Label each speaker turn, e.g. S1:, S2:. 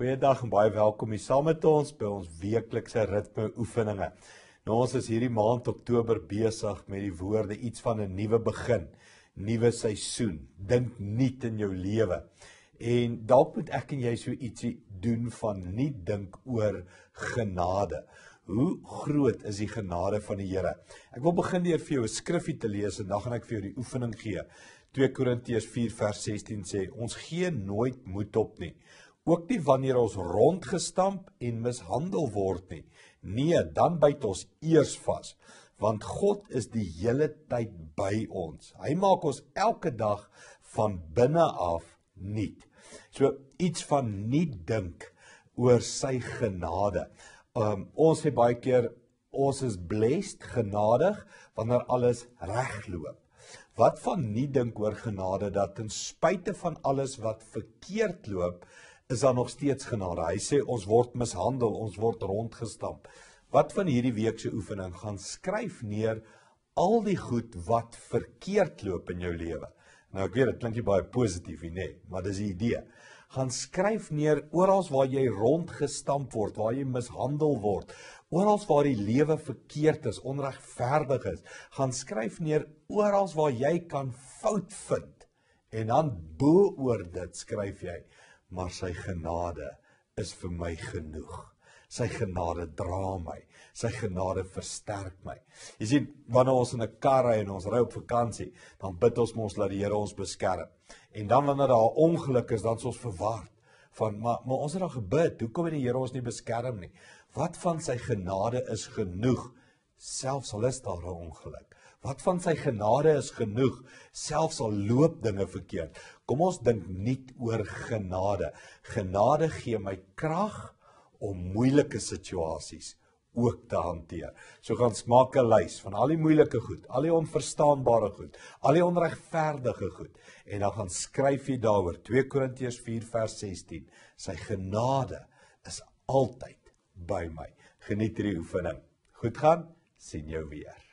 S1: Goeiedag en baie welkom hier saam met ons by ons weeklikse ritme oefeninge. Nou ons is hierdie maand Oktober besig met die woorde iets van 'n nuwe begin, nuwe seisoen. Dink nuut in jou lewe. En dalk moet ek en jy so ietsie doen van nie dink oor genade. Hoe groot is die genade van die Here? Ek wil begin deur vir jou 'n skrifgie te lees en dan gaan ek vir jou die oefening gee. 2 Korintiërs 4 vers 16 sê ons gee nooit moed op nie ook nie wanneer ons rondgestamp en mishandel word nie. Nee dan byt ons eers vas want God is die hele tyd by ons. Hy maak ons elke dag van binne af nuut. So iets van nuut dink oor sy genade. Um, ons sê baie keer ons is blessed genadig wanneer alles regloop. Wat van nie dink oor genade dat ten spyte van alles wat verkeerd loop, is daar nog steeds genade. Hy sê ons word mishandel, ons word rondgestamp. Wat van hierdie week se oefening gaan skryf neer al die goed wat verkeerd loop in jou lewe. Nou ek weet dit klink nie baie positief nie, nee, maar dis die idee. Gaan skryf neer oral waar jy rondgestamp word, waar jy mishandel word, Oral waar die lewe verkeerd is, onregverdig is, gaan skryf neer oral waar jy kan fout vind. En dan bo oor dit skryf jy: "Maar sy genade is vir my genoeg. Sy genade dra my. Sy genade versterk my." Jy sien, wanneer ons in 'n kar ry en ons ry op vakansie, dan bid ons mos dat die Here ons beskerm. En dan wanneer daar 'n ongeluk is, dan is ons verward van maar maar ons het al gebid, hoekom het die Here ons nie beskerm nie? Wat van sy genade is genoeg selfs al is daar 'n ongeluk. Wat van sy genade is genoeg selfs al loop dinge verkeerd. Kom ons dink nuut oor genade. Genade gee my krag om moeilike situasies ook te hanteer. So gaan smaak 'n lys van al die moeilike goed, al die onverstaanbare goed, al die onregverdige goed en dan gaan skryf jy daaroor 2 Korintiërs 4 vers 16. Sy genade is altyd by my. Geniet hierdie oefening. Goed gaan. Sien jou weer.